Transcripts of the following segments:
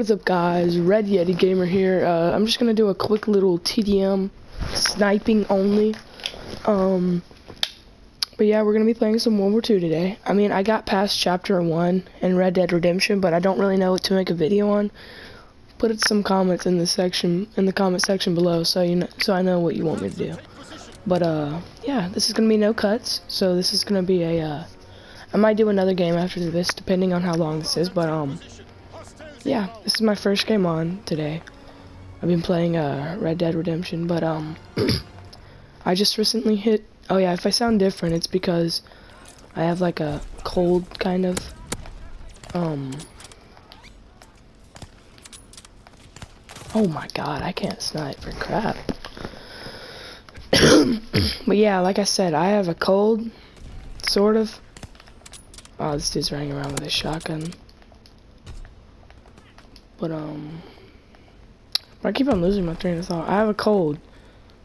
What is up guys, Red Yeti Gamer here. Uh, I'm just gonna do a quick little TDM sniping only. Um, but yeah, we're gonna be playing some World War II today. I mean, I got past chapter 1 in Red Dead Redemption, but I don't really know what to make a video on. Put some comments in the section, in the comment section below so you know, so I know what you want me to do. But uh, yeah, this is gonna be no cuts, so this is gonna be a uh, I might do another game after this, depending on how long this is, but um, yeah, this is my first game on today. I've been playing uh, Red Dead Redemption, but um, I just recently hit, oh yeah, if I sound different, it's because I have like a cold kind of, um, oh my god, I can't snipe for crap. but yeah, like I said, I have a cold, sort of, Oh, this dude's running around with a shotgun. But, um... I keep on losing my train of thought. I have a cold.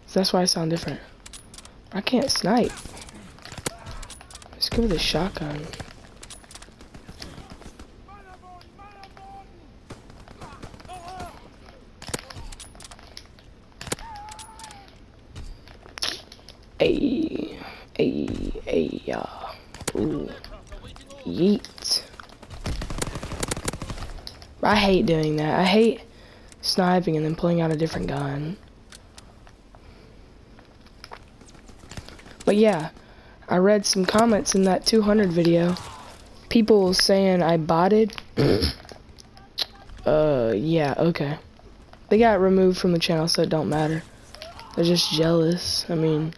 So that's why I sound different. I can't snipe. Let's go with a shotgun. Hey, hey, hey, yeah. Ooh. Yeet. I hate doing that. I hate sniping and then pulling out a different gun. But yeah, I read some comments in that 200 video. People saying I botted. uh, yeah, okay. They got removed from the channel, so it don't matter. They're just jealous. I mean,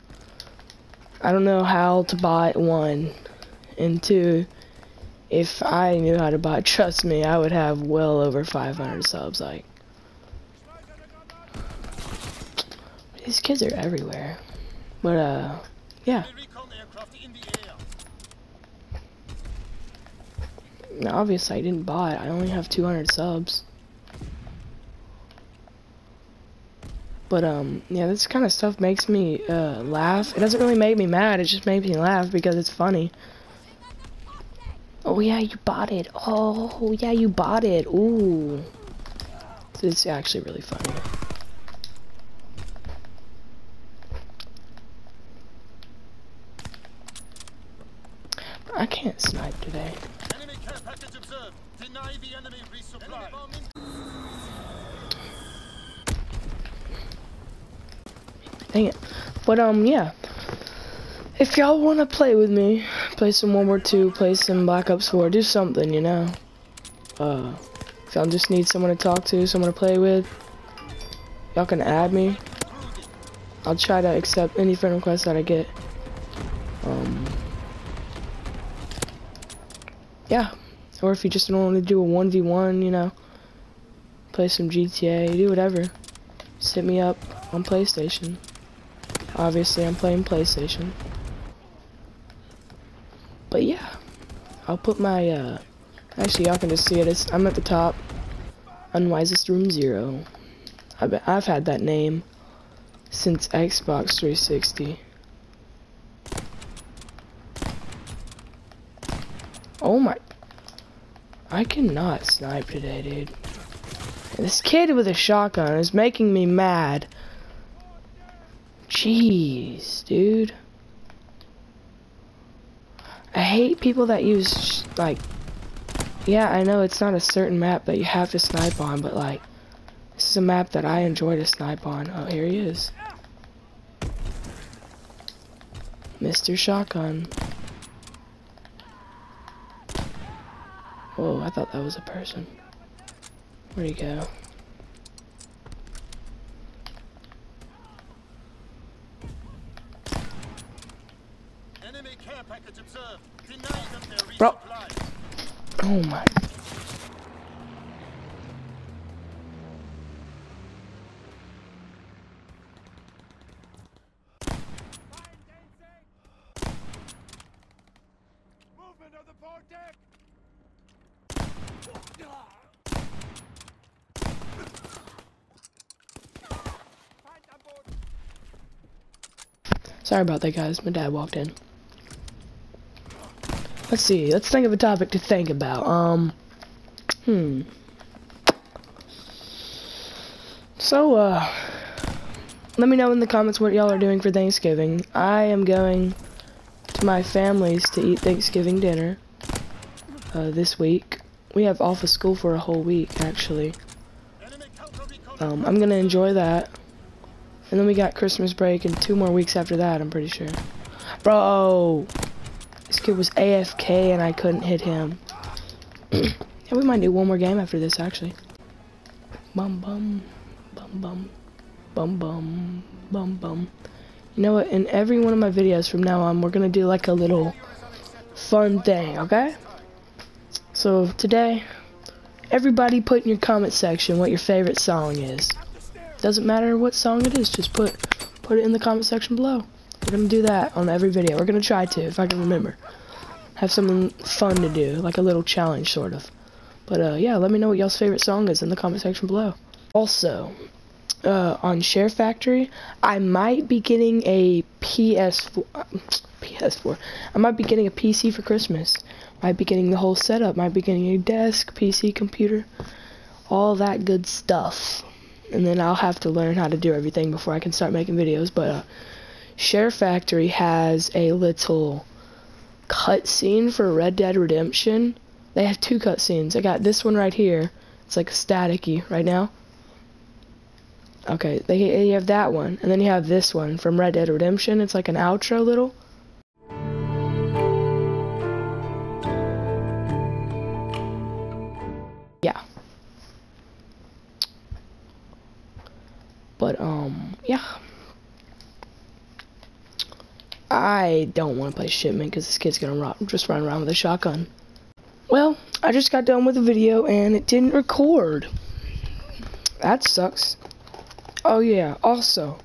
I don't know how to bot one, and two, if I knew how to bot, trust me, I would have well over 500 subs. Like, these kids are everywhere. But uh, yeah. Now, obviously, I didn't bot. I only have 200 subs. But um, yeah, this kind of stuff makes me uh laugh. It doesn't really make me mad. It just makes me laugh because it's funny. Oh yeah, you bought it. Oh yeah, you bought it. Ooh. It's actually really funny. I can't snipe today. Dang it. But um yeah. If y'all want to play with me, play some World War II, play some Black Ops 4, do something, you know? Uh, if y'all just need someone to talk to, someone to play with, y'all can add me. I'll try to accept any friend requests that I get. Um, yeah. Or if you just don't want to do a 1v1, you know, play some GTA, do whatever. Just hit me up on PlayStation. Obviously, I'm playing PlayStation. But yeah, I'll put my, uh, actually y'all can just see it, it's, I'm at the top, Unwisest Room Zero. I've, I've had that name since Xbox 360. Oh my, I cannot snipe today, dude. this kid with a shotgun is making me mad. Jeez, dude. I hate people that use, like, yeah, I know it's not a certain map that you have to snipe on, but, like, this is a map that I enjoy to snipe on. Oh, here he is. Mr. Shotgun. Whoa, I thought that was a person. Where'd he go? Bro. Oh my. Sorry about that, guys. My dad walked in. Let's see. Let's think of a topic to think about. Um, hmm. So, uh, let me know in the comments what y'all are doing for Thanksgiving. I am going to my family's to eat Thanksgiving dinner uh, this week. We have off of school for a whole week, actually. Um, I'm gonna enjoy that. And then we got Christmas break and two more weeks after that, I'm pretty sure. Bro! This kid was AFK and I couldn't hit him. yeah, we might do one more game after this, actually. Bum bum. Bum bum. Bum bum. Bum bum. You know what? In every one of my videos from now on, we're gonna do like a little fun thing, okay? So today, everybody put in your comment section what your favorite song is. Doesn't matter what song it is, just put put it in the comment section below. We're gonna do that on every video. We're gonna try to, if I can remember. Have something fun to do, like a little challenge, sort of. But uh, yeah, let me know what y'all's favorite song is in the comment section below. Also, uh, on Share Factory, I might be getting a PS4. Uh, PS4. I might be getting a PC for Christmas. Might be getting the whole setup. Might be getting a desk, PC, computer, all that good stuff. And then I'll have to learn how to do everything before I can start making videos. But uh, Share Factory has a little cutscene for Red Dead Redemption. They have two cutscenes. I got this one right here. It's like staticky right now. Okay, they, you have that one, and then you have this one from Red Dead Redemption. It's like an outro little. Yeah. But, um, yeah. I don't want to play Shipment because this kid's gonna just run around with a shotgun. Well, I just got done with the video and it didn't record. That sucks. Oh yeah, also,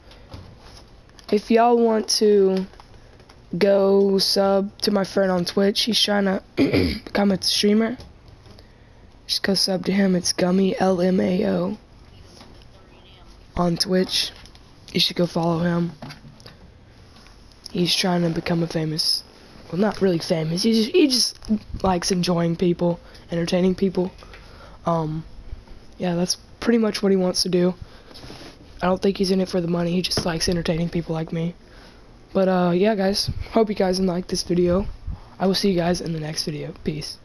if y'all want to go sub to my friend on Twitch, he's trying to become a streamer. Just go sub to him, it's Gummy LMAO on Twitch. You should go follow him. He's trying to become a famous, well not really famous, he just, he just likes enjoying people, entertaining people. Um, yeah, that's pretty much what he wants to do. I don't think he's in it for the money. He just likes entertaining people like me. But, uh, yeah, guys. Hope you guys like this video. I will see you guys in the next video. Peace.